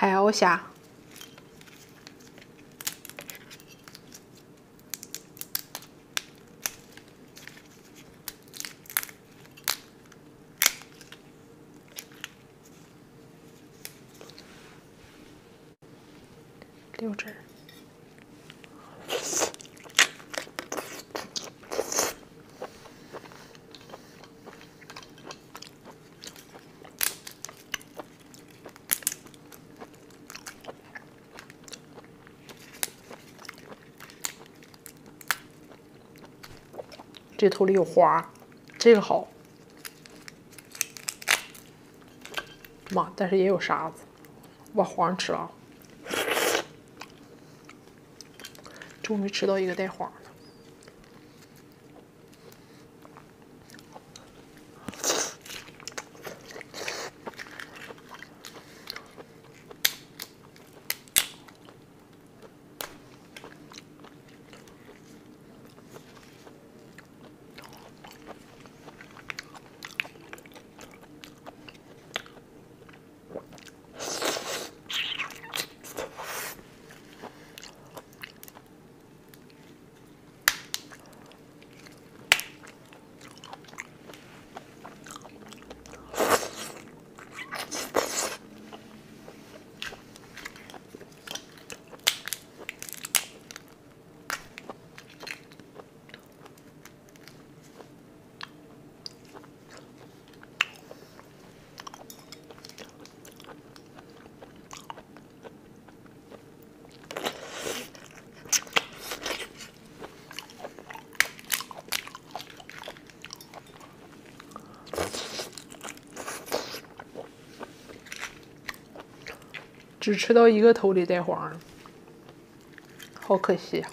海鸥虾。六只。这头里有花，这个好。妈，但是也有沙子，我把黄吃了。终于吃到一个带黄的。只吃到一个头里带黄，好可惜呀。